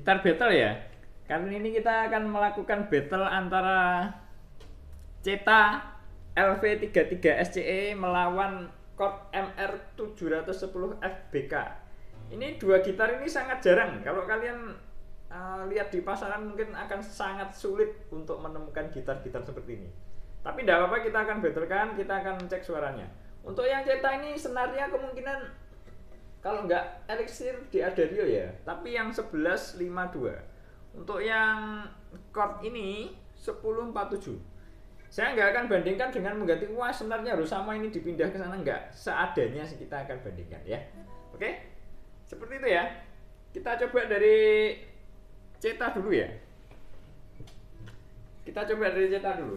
gitar battle ya? Kali ini kita akan melakukan battle antara Ceta LV33 SCE melawan Chord MR710 FBK ini dua gitar ini sangat jarang. Kalau kalian uh, lihat di pasaran mungkin akan sangat sulit untuk menemukan gitar-gitar seperti ini. Tapi tidak apa-apa kita akan battlekan kita akan cek suaranya. Untuk yang Ceta ini senarnya kemungkinan kalau nggak elixir di Adario ya. Tapi yang 1152 untuk yang chord ini 1047 saya nggak akan bandingkan dengan mengganti wah sebenarnya harus sama ini dipindah ke sana. Nggak seadanya kita akan bandingkan ya. Oke? Seperti itu ya. Kita coba dari cetak dulu ya. Kita coba dari cetak dulu.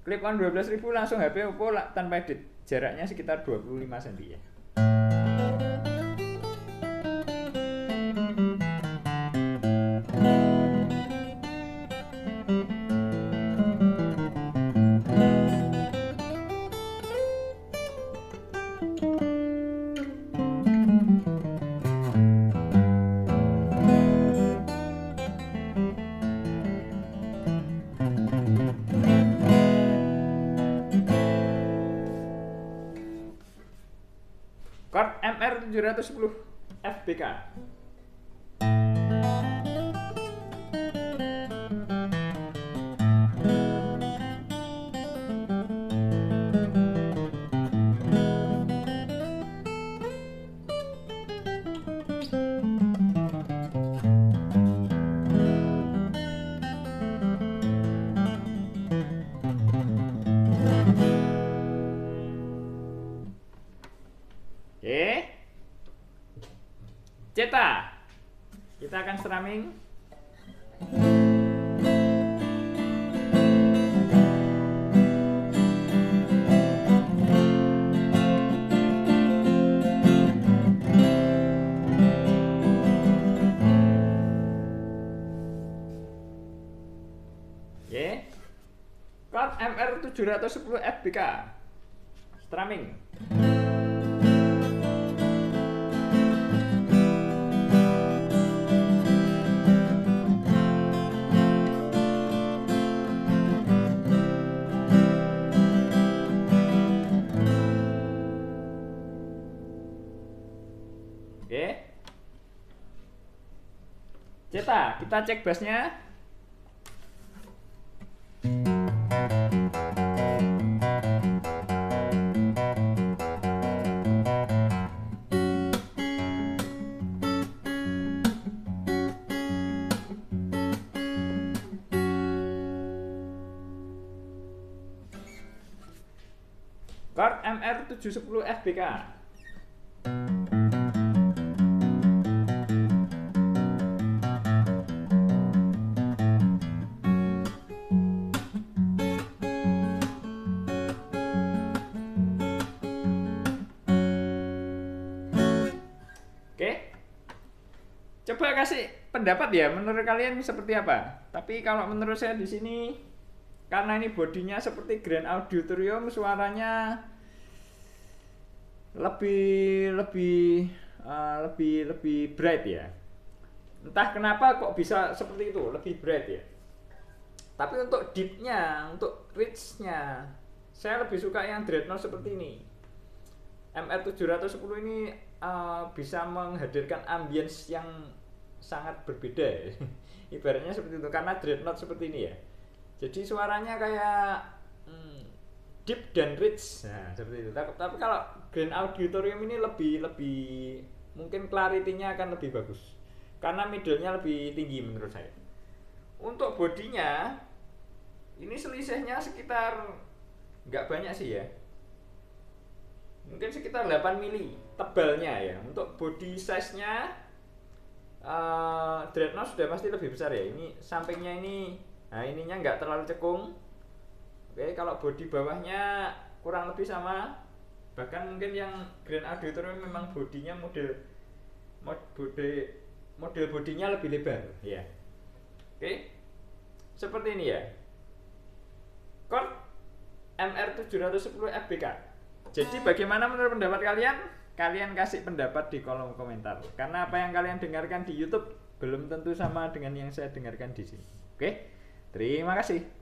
Clip on 12.000 langsung HP Oppo tanpa edit. Jaraknya sekitar 25 cm ya Chord MR710 FBK Oke. Ceta. Kita akan strumming. Chord MR710 FBK. Strumming. Oke. Ceta, kita cek bassnya. Chord MR710 FBK. Coba kasih pendapat ya menurut kalian seperti apa. Tapi kalau menurut saya di sini karena ini bodinya seperti Grand Auditorium suaranya lebih lebih uh, lebih lebih bright ya. Entah kenapa kok bisa seperti itu, lebih bright ya. Tapi untuk deepnya, untuk reachnya, saya lebih suka yang dreadnought seperti ini. MR710 ini uh, bisa menghadirkan ambience yang sangat berbeda ya. ibaratnya seperti itu karena dreadnought seperti ini ya. Jadi suaranya kayak hmm, deep dan rich. Nah seperti itu. Tapi, tapi kalau grand auditorium ini lebih lebih mungkin clarity-nya akan lebih bagus. Karena middle-nya lebih tinggi menurut saya. Untuk bodinya ini selisihnya sekitar nggak banyak sih ya. Mungkin sekitar 8 mili tebalnya ya. Untuk body size nya uh, dreadnought sudah pasti lebih besar ya. Ini sampingnya ini nah ininya nggak terlalu cekung. Oke kalau body bawahnya kurang lebih sama. Bahkan mungkin yang Grand Auditorium memang bodinya model mode model bodinya lebih lebar. Ya oke. Seperti ini ya. Chord MR710 FBK jadi bagaimana menurut pendapat kalian kalian kasih pendapat di kolom komentar. Karena apa yang kalian dengarkan di YouTube belum tentu sama dengan yang saya dengarkan di sini. Oke? Terima kasih